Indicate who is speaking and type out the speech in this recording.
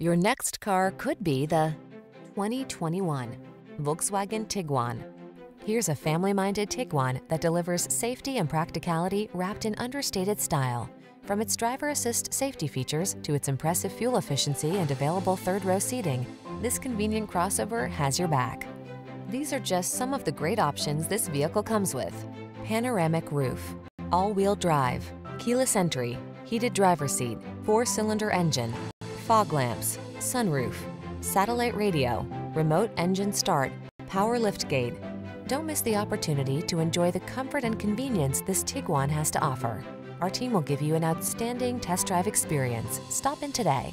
Speaker 1: Your next car could be the 2021 Volkswagen Tiguan. Here's a family-minded Tiguan that delivers safety and practicality wrapped in understated style. From its driver assist safety features to its impressive fuel efficiency and available third row seating, this convenient crossover has your back. These are just some of the great options this vehicle comes with. Panoramic roof, all-wheel drive, keyless entry, heated driver seat, four-cylinder engine, fog lamps, sunroof, satellite radio, remote engine start, power liftgate. Don't miss the opportunity to enjoy the comfort and convenience this Tiguan has to offer. Our team will give you an outstanding test drive experience. Stop in today.